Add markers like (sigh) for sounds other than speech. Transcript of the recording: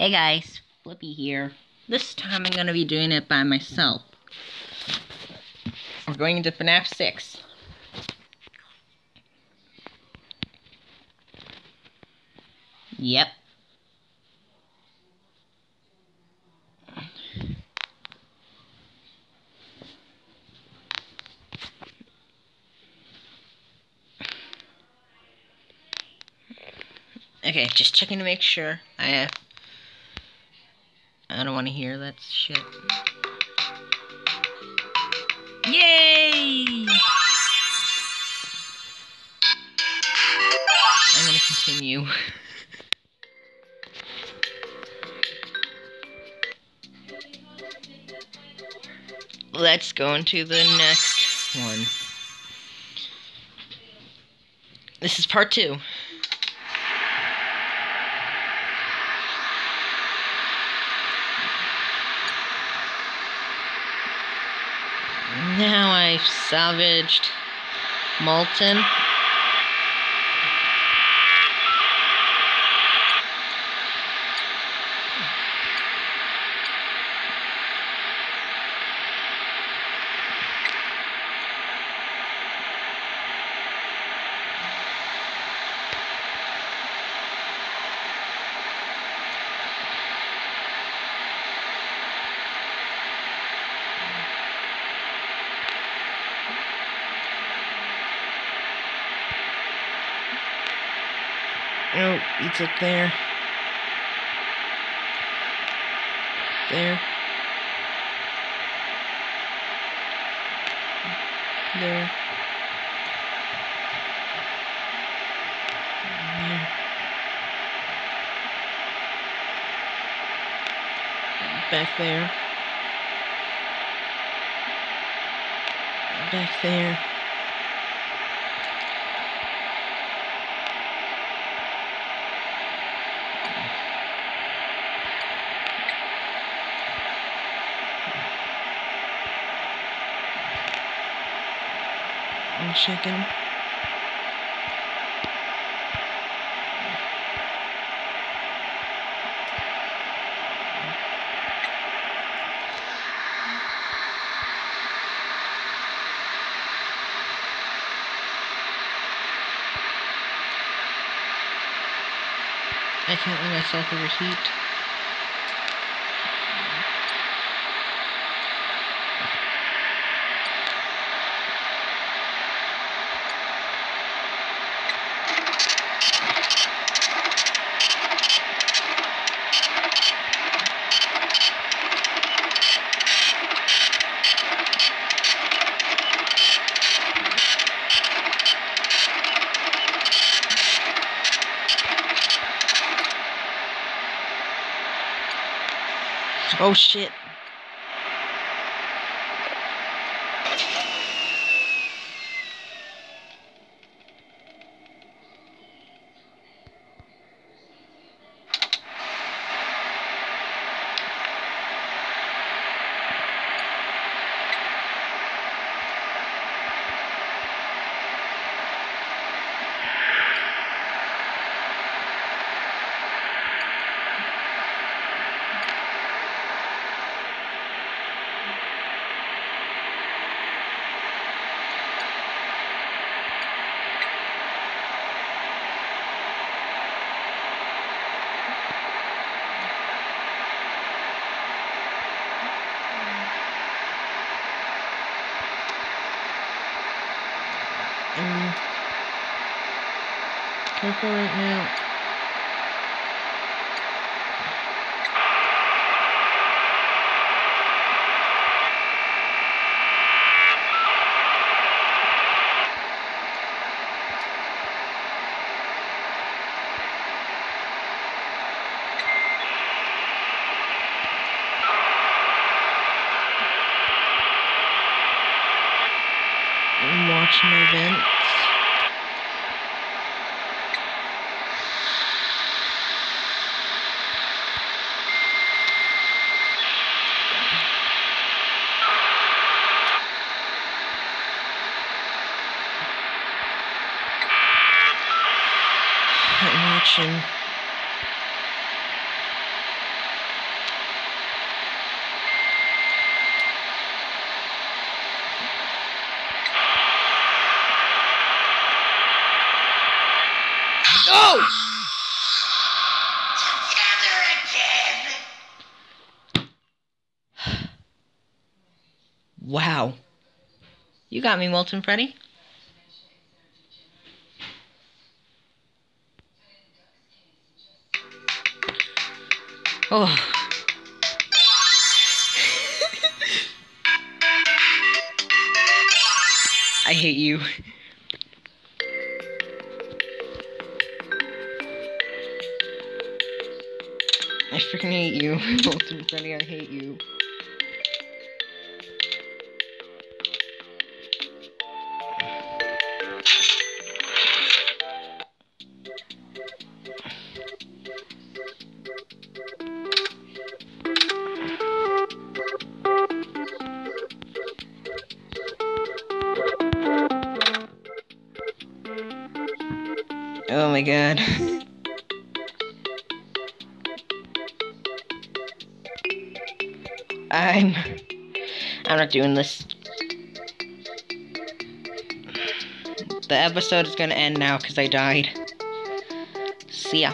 Hey guys, Flippy here. This time I'm gonna be doing it by myself. We're going into FNAF 6. Yep. Okay, just checking to make sure. I have. I don't want to hear that shit. Yay! I'm gonna continue. Let's go into the next one. This is part two. Now I've salvaged Molten. Oh, it's up there. There. There. There. Back there. Back there. I'm checking. I can't let myself overheat. Oh shit. Um, careful right now. Watching events. I'm No! Wow. You got me, Molten Freddy. Oh. (laughs) I hate you. I freaking hate you. (laughs) Molten Freddy, I hate you. Oh my god. (laughs) I'm I'm not doing this. The episode is gonna end now because I died. See ya.